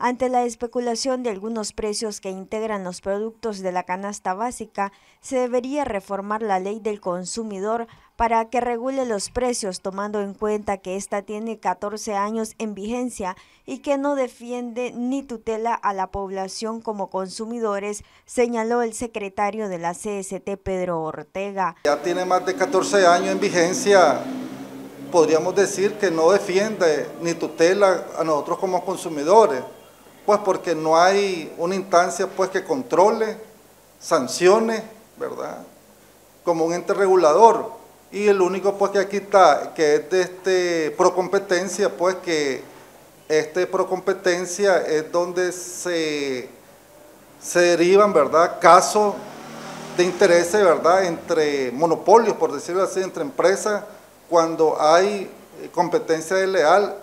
Ante la especulación de algunos precios que integran los productos de la canasta básica, se debería reformar la ley del consumidor para que regule los precios tomando en cuenta que ésta tiene 14 años en vigencia y que no defiende ni tutela a la población como consumidores, señaló el secretario de la CST Pedro Ortega. Ya tiene más de 14 años en vigencia, podríamos decir que no defiende ni tutela a nosotros como consumidores pues porque no hay una instancia pues que controle, sancione, ¿verdad? Como un ente regulador. Y el único pues que aquí está, que es de este procompetencia, pues que este procompetencia es donde se, se derivan, ¿verdad? Casos de interés, ¿verdad? Entre monopolios, por decirlo así, entre empresas, cuando hay competencia desleal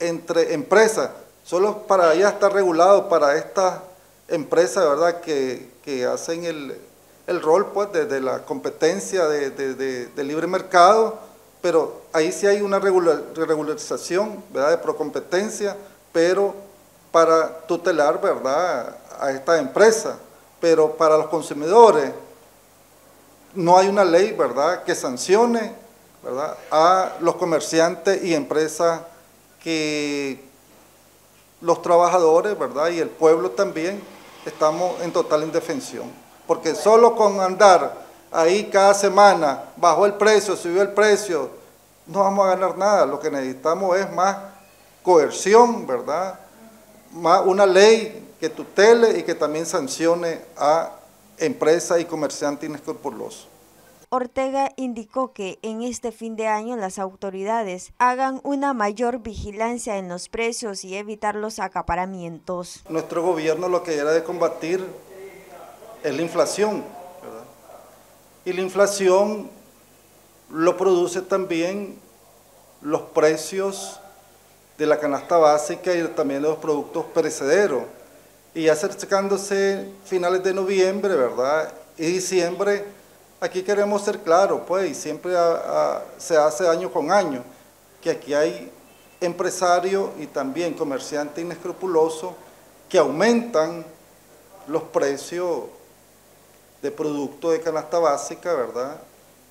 entre empresas Solo para ya está regulado para estas empresas, ¿verdad?, que, hacen el, rol, pues, de, la competencia de, libre mercado, pero ahí sí hay una regularización, ¿verdad?, de procompetencia, pero para tutelar, ¿verdad?, a esta empresa. Pero para los consumidores no hay una ley, ¿verdad?, que sancione, ¿verdad?, a los comerciantes y empresas que los trabajadores, ¿verdad? Y el pueblo también estamos en total indefensión. Porque solo con andar ahí cada semana, bajó el precio, subió el precio, no vamos a ganar nada. Lo que necesitamos es más coerción, ¿verdad? Más una ley que tutele y que también sancione a empresas y comerciantes inescrupulosos. Ortega indicó que en este fin de año las autoridades hagan una mayor vigilancia en los precios y evitar los acaparamientos. Nuestro gobierno lo que era de combatir es la inflación. Y la inflación lo produce también los precios de la canasta básica y también los productos perecederos. Y acercándose finales de noviembre, ¿verdad? Y diciembre, Aquí queremos ser claros, pues, y siempre se hace año con año, que aquí hay empresarios y también comerciantes inescrupulosos que aumentan los precios de productos de canasta básica, ¿verdad?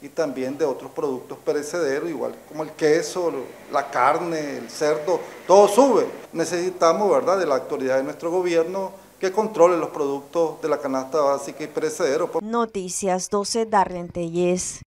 Y también de otros productos perecederos, igual como el queso, la carne, el cerdo, todo sube. Necesitamos, ¿verdad?, de la autoridad de nuestro gobierno que controle los productos de la canasta básica y perecedero. Noticias 12 Darlene Telles.